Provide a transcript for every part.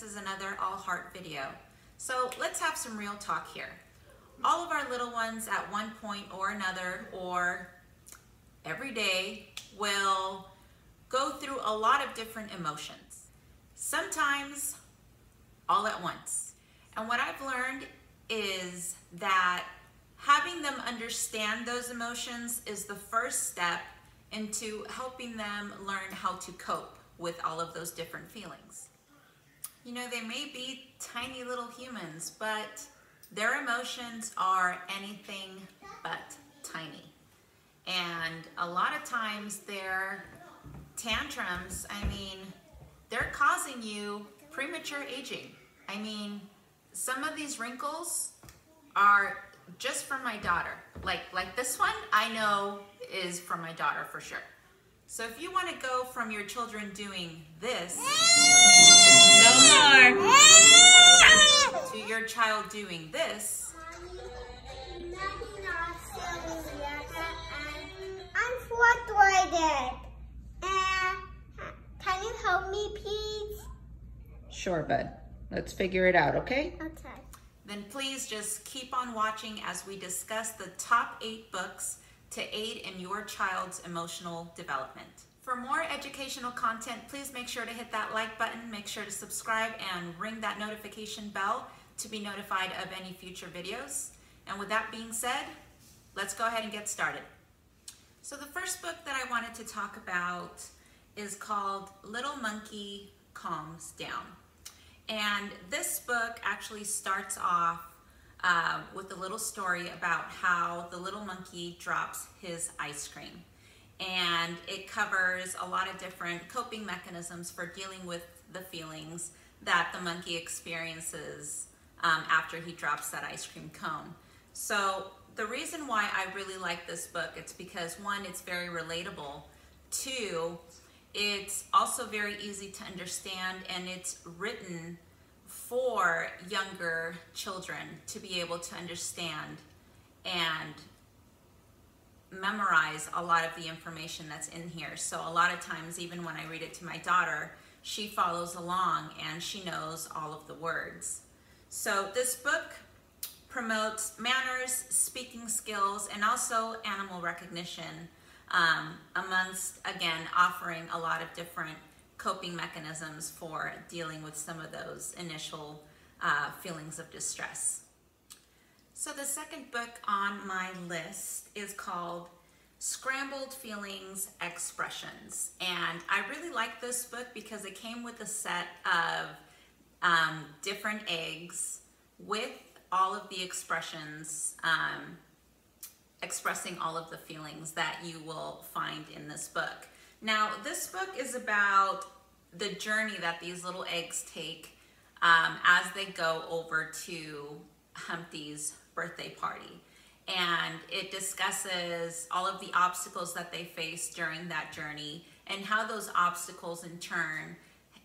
this is another All Hart video. So let's have some real talk here. All of our little ones at one point or another or every day will go through a lot of different emotions. Sometimes all at once. And what I've learned is that having them understand those emotions is the first step into helping them learn how to cope with all of those different feelings. You know, they may be tiny little humans, but their emotions are anything but tiny. And a lot of times their tantrums, I mean, they're causing you premature aging. I mean, some of these wrinkles are just from my daughter. Like, like this one, I know is from my daughter for sure. So if you want to go from your children doing this, no more, to your child doing this, I'm frustrated. Uh, can you help me, please? Sure, bud. Let's figure it out, okay? Okay. Then please just keep on watching as we discuss the top eight books to aid in your child's emotional development. For more educational content, please make sure to hit that like button, make sure to subscribe and ring that notification bell to be notified of any future videos. And with that being said, let's go ahead and get started. So the first book that I wanted to talk about is called Little Monkey Calms Down. And this book actually starts off uh, with a little story about how the little monkey drops his ice cream. And it covers a lot of different coping mechanisms for dealing with the feelings that the monkey experiences um, after he drops that ice cream cone. So the reason why I really like this book, it's because one, it's very relatable. Two, it's also very easy to understand and it's written for younger children to be able to understand and memorize a lot of the information that's in here. So a lot of times, even when I read it to my daughter, she follows along and she knows all of the words. So this book promotes manners, speaking skills, and also animal recognition um, amongst, again, offering a lot of different coping mechanisms for dealing with some of those initial uh, feelings of distress. So the second book on my list is called Scrambled Feelings Expressions. And I really like this book because it came with a set of um, different eggs with all of the expressions um, expressing all of the feelings that you will find in this book. Now, this book is about the journey that these little eggs take um, as they go over to Humpty's birthday party. And it discusses all of the obstacles that they face during that journey and how those obstacles in turn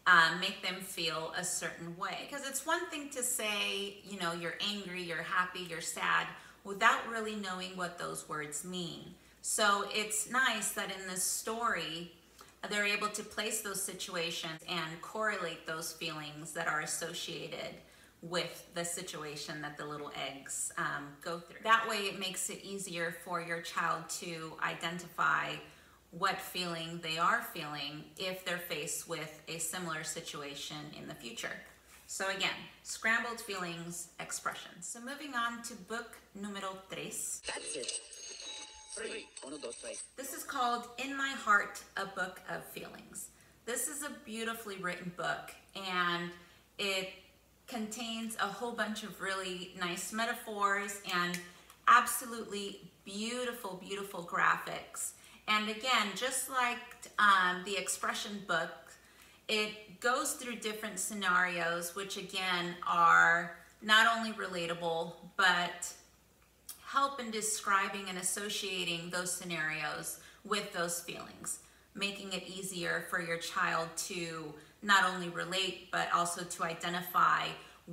um, make them feel a certain way. Because it's one thing to say, you know, you're angry, you're happy, you're sad, without really knowing what those words mean. So it's nice that in this story, they're able to place those situations and correlate those feelings that are associated with the situation that the little eggs um, go through. That way it makes it easier for your child to identify what feeling they are feeling if they're faced with a similar situation in the future. So again, scrambled feelings expressions. So moving on to book numero tres. That's it. This is called In My Heart, A Book of Feelings. This is a beautifully written book and it contains a whole bunch of really nice metaphors and absolutely beautiful, beautiful graphics. And again, just like um, the expression book, it goes through different scenarios, which again are not only relatable, but help in describing and associating those scenarios with those feelings, making it easier for your child to not only relate, but also to identify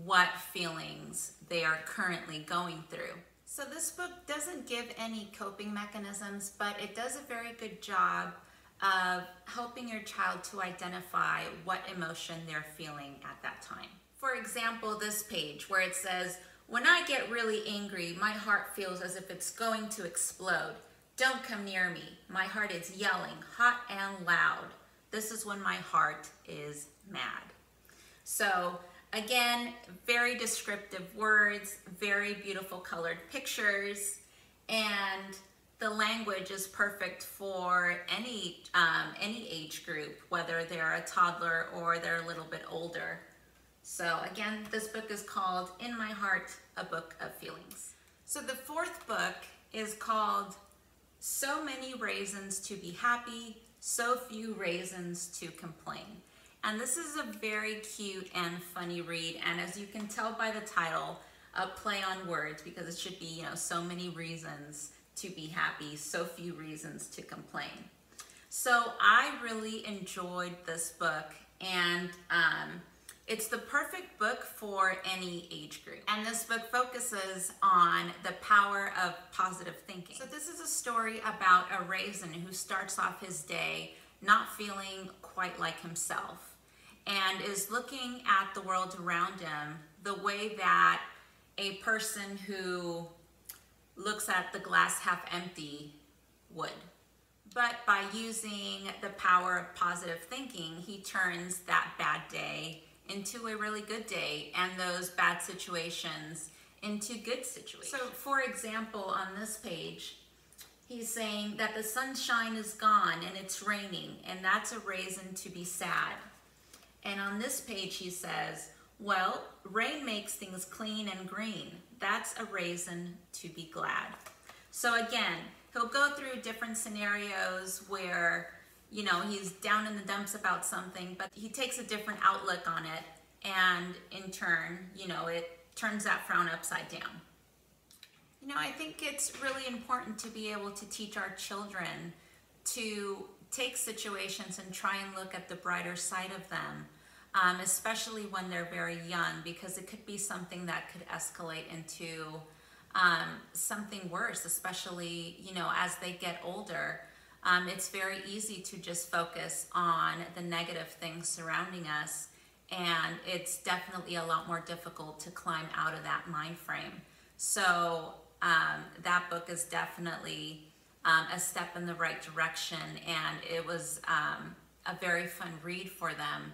what feelings they are currently going through. So this book doesn't give any coping mechanisms, but it does a very good job of helping your child to identify what emotion they're feeling at that time. For example, this page where it says, when I get really angry, my heart feels as if it's going to explode. Don't come near me. My heart is yelling, hot and loud. This is when my heart is mad. So again, very descriptive words, very beautiful colored pictures, and the language is perfect for any um, any age group, whether they're a toddler or they're a little bit older. So again, this book is called In My Heart, A Book of Feelings. So the fourth book is called So Many Raisins to Be Happy, So Few Raisins to Complain. And this is a very cute and funny read. And as you can tell by the title, a play on words because it should be, you know, so many reasons to be happy, so few reasons to complain. So I really enjoyed this book and um, it's the perfect book for any age group. And this book focuses on the power of positive thinking. So this is a story about a raisin who starts off his day not feeling quite like himself and is looking at the world around him the way that a person who looks at the glass half empty would. But by using the power of positive thinking, he turns that bad day into a really good day and those bad situations into good situations. So for example, on this page, he's saying that the sunshine is gone and it's raining and that's a reason to be sad. And on this page he says, well, rain makes things clean and green. That's a reason to be glad. So again, he'll go through different scenarios where you know, he's down in the dumps about something, but he takes a different outlook on it. And in turn, you know, it turns that frown upside down. You know, I think it's really important to be able to teach our children to take situations and try and look at the brighter side of them, um, especially when they're very young, because it could be something that could escalate into um, something worse, especially, you know, as they get older um, it's very easy to just focus on the negative things surrounding us and it's definitely a lot more difficult to climb out of that mind frame. So um, that book is definitely um, a step in the right direction and it was um, a very fun read for them.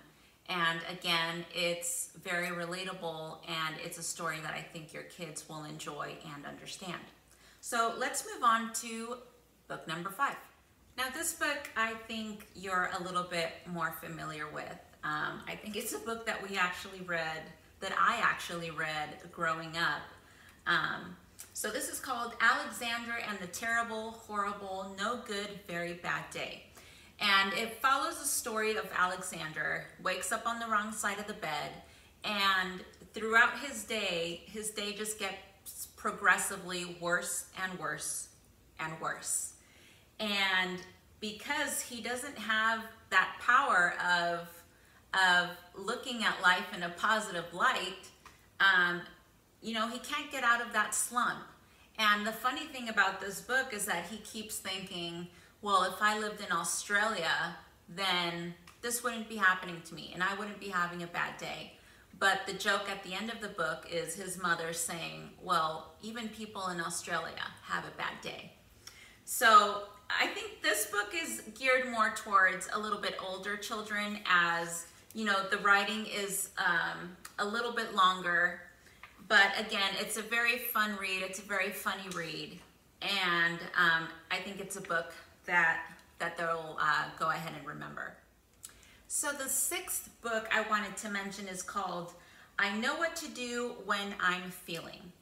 And again, it's very relatable and it's a story that I think your kids will enjoy and understand. So let's move on to book number five. Now this book, I think you're a little bit more familiar with. Um, I think it's a book that we actually read, that I actually read growing up. Um, so this is called Alexander and the Terrible, Horrible, No Good, Very Bad Day. And it follows the story of Alexander, wakes up on the wrong side of the bed, and throughout his day, his day just gets progressively worse and worse and worse. And because he doesn't have that power of, of looking at life in a positive light, um, you know, he can't get out of that slump. And the funny thing about this book is that he keeps thinking, well, if I lived in Australia, then this wouldn't be happening to me and I wouldn't be having a bad day. But the joke at the end of the book is his mother saying, well, even people in Australia have a bad day. So I think this book is geared more towards a little bit older children as, you know, the writing is um, a little bit longer. But again, it's a very fun read. It's a very funny read. And um, I think it's a book that, that they'll uh, go ahead and remember. So the sixth book I wanted to mention is called I Know What to Do When I'm Feeling.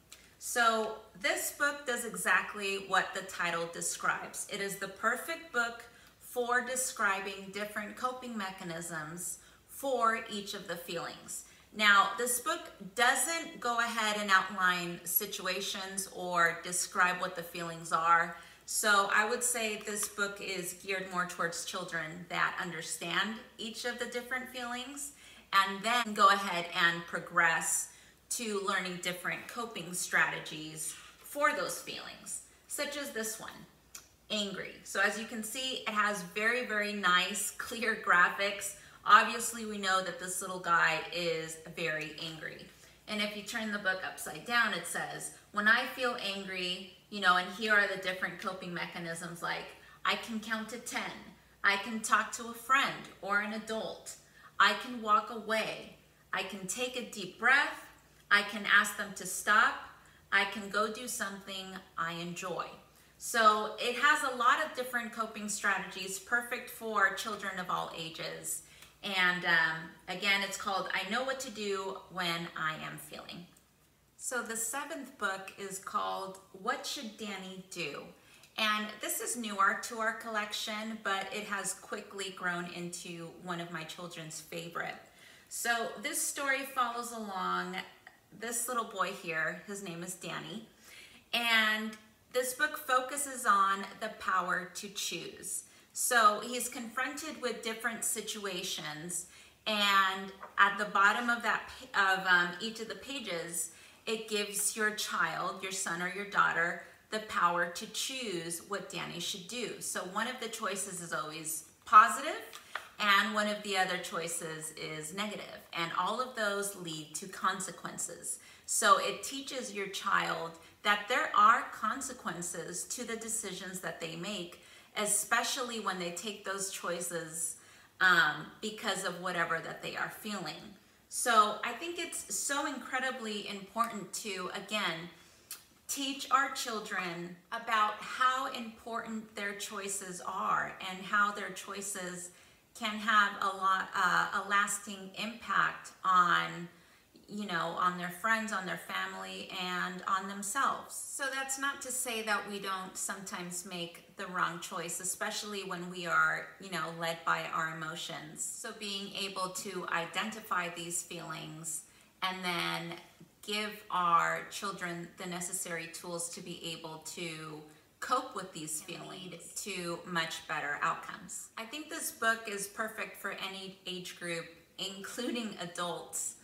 So this book does exactly what the title describes. It is the perfect book for describing different coping mechanisms for each of the feelings. Now, this book doesn't go ahead and outline situations or describe what the feelings are. So I would say this book is geared more towards children that understand each of the different feelings and then go ahead and progress to learning different coping strategies for those feelings, such as this one. angry. So as you can see, it has very, very nice, clear graphics. Obviously, we know that this little guy is very angry. And if you turn the book upside down, it says, when I feel angry, you know, and here are the different coping mechanisms like I can count to 10. I can talk to a friend or an adult. I can walk away. I can take a deep breath. I can ask them to stop. I can go do something I enjoy. So it has a lot of different coping strategies, perfect for children of all ages. And um, again, it's called I Know What to Do When I Am Feeling. So the seventh book is called What Should Danny Do? And this is newer to our collection, but it has quickly grown into one of my children's favorite. So this story follows along this little boy here. His name is Danny. And this book focuses on the power to choose. So he's confronted with different situations and at the bottom of that of um, each of the pages, it gives your child, your son or your daughter, the power to choose what Danny should do. So one of the choices is always positive and one of the other choices is negative. And all of those lead to consequences. So it teaches your child that there are consequences to the decisions that they make, especially when they take those choices um, because of whatever that they are feeling. So I think it's so incredibly important to, again, teach our children about how important their choices are and how their choices can have a lot uh, a lasting impact on you know on their friends on their family and on themselves. So that's not to say that we don't sometimes make the wrong choice especially when we are you know led by our emotions. So being able to identify these feelings and then give our children the necessary tools to be able to cope with these feelings to much better outcomes. I think this book is perfect for any age group, including adults.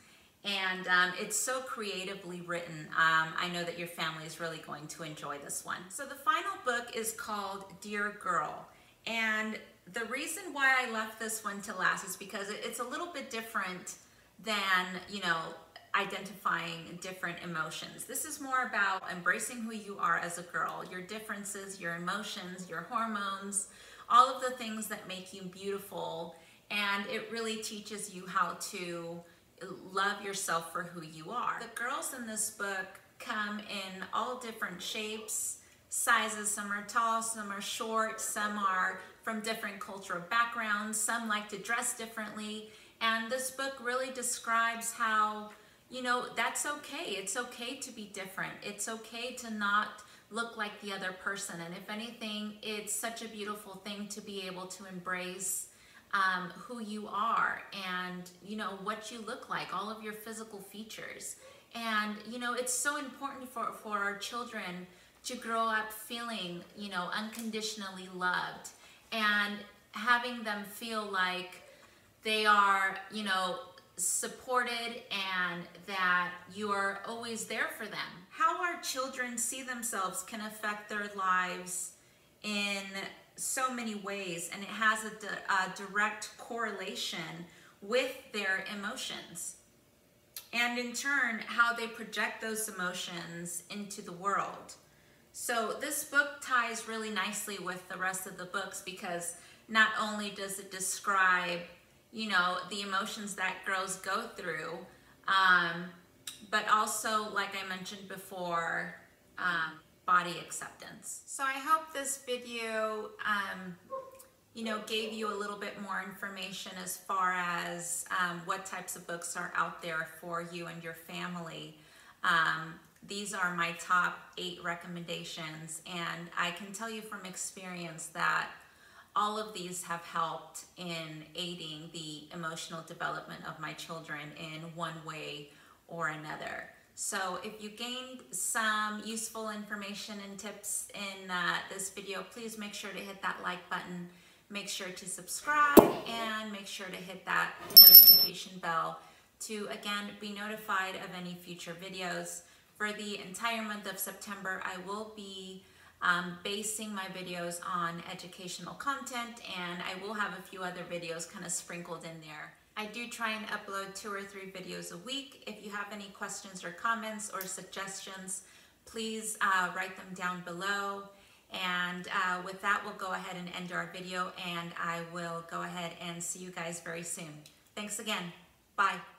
And um, it's so creatively written. Um, I know that your family is really going to enjoy this one. So the final book is called Dear Girl. And the reason why I left this one to last is because it's a little bit different than, you know, identifying different emotions. This is more about embracing who you are as a girl, your differences, your emotions, your hormones, all of the things that make you beautiful. And it really teaches you how to love yourself for who you are. The girls in this book come in all different shapes, sizes. Some are tall, some are short, some are from different cultural backgrounds, some like to dress differently. And this book really describes how you know, that's okay. It's okay to be different. It's okay to not look like the other person. And if anything, it's such a beautiful thing to be able to embrace um, who you are and, you know, what you look like, all of your physical features. And, you know, it's so important for, for our children to grow up feeling, you know, unconditionally loved and having them feel like they are, you know, supported and that you are always there for them. How our children see themselves can affect their lives in so many ways and it has a, a direct correlation with their emotions. And in turn, how they project those emotions into the world. So this book ties really nicely with the rest of the books because not only does it describe you know, the emotions that girls go through. Um, but also, like I mentioned before, um, body acceptance. So I hope this video, um, you know, gave you a little bit more information as far as um, what types of books are out there for you and your family. Um, these are my top eight recommendations, and I can tell you from experience that all of these have helped in aiding the emotional development of my children in one way or another. So if you gained some useful information and tips in uh, this video, please make sure to hit that like button, make sure to subscribe, and make sure to hit that notification bell to, again, be notified of any future videos. For the entire month of September, I will be um, basing my videos on educational content, and I will have a few other videos kind of sprinkled in there. I do try and upload two or three videos a week. If you have any questions or comments or suggestions, please uh, write them down below. And uh, with that, we'll go ahead and end our video, and I will go ahead and see you guys very soon. Thanks again. Bye.